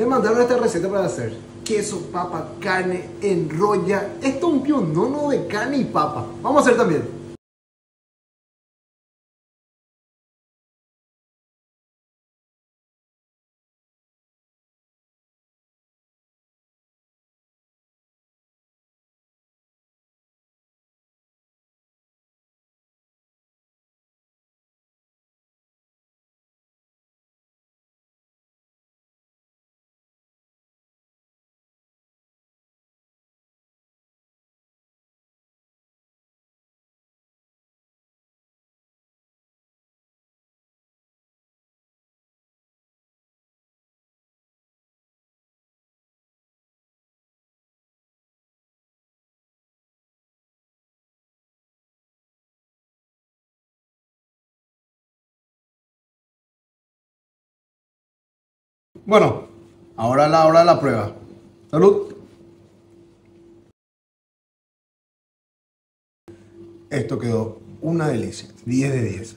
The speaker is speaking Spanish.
Me mandaron esta receta para hacer queso, papa, carne, enrolla. Esto es un pionono de carne y papa. Vamos a hacer también. Bueno, ahora la hora de la prueba. Salud. Esto quedó una delicia. 10 de 10.